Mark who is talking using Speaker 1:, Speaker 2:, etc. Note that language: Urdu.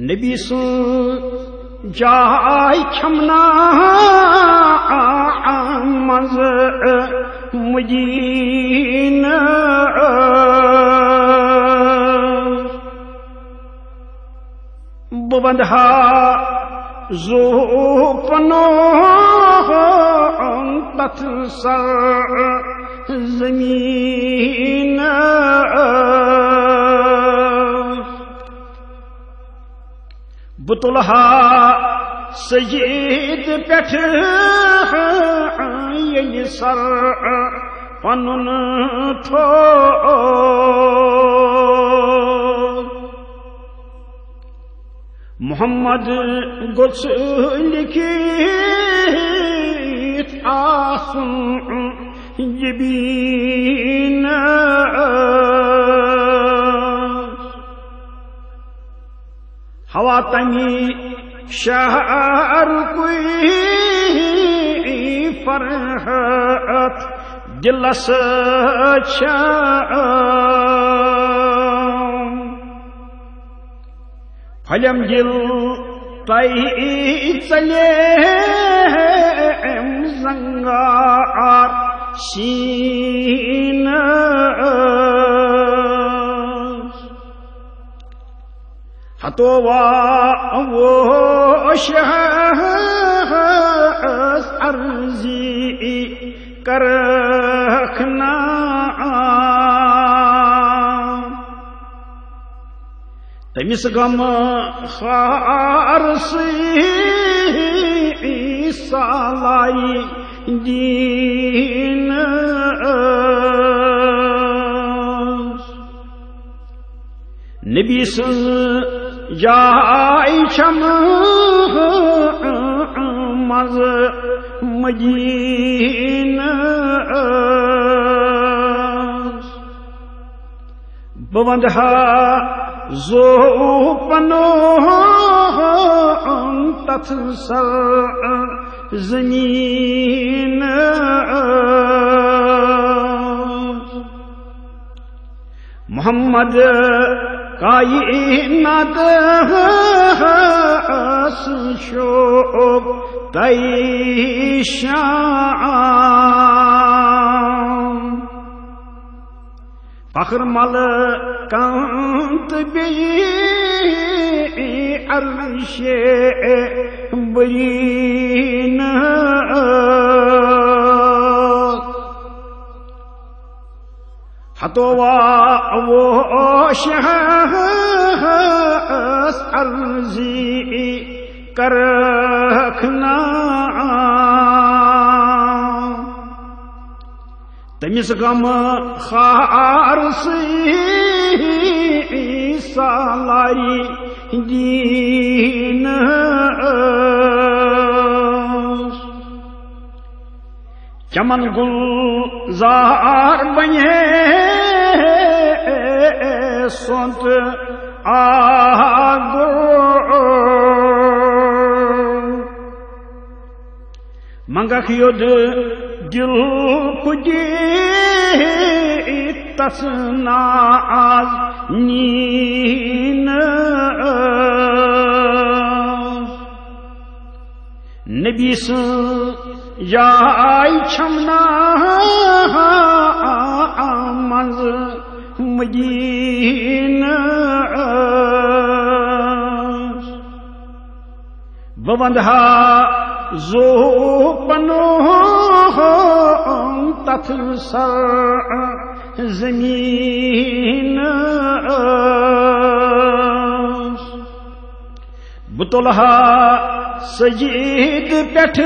Speaker 1: نبی سن جائے چھمنا مز مجین۔ بندھا زو پنو تت سر زمین۔ بتلہا سجید پٹھ یہ سر پنن تھو۔ محمد گس لکھی آسن جبین ہوا تمی شہر کوئی فرحت دلس پھلم دل تئی چلے زنگار سین ہتو وا وہ ارضی کرکھنا تمس غم خارسی سالائی دین نبی سن جائے چھم مز مجین بندھا زو پنو تت سر زمین محمد کائنات شوب تئی شام فخر مل کانت بی عرش برین ہتوا وہ ارضی کرکھنا تمس غم خار سی دین چمن گل زار بنے سونت آگ منگخ یود دل کجی تس ناز نین نبی سن جائے چھمنا مز مدین بندھا زو پنو تت سر زمین۔ بتلہا سجید پٹھ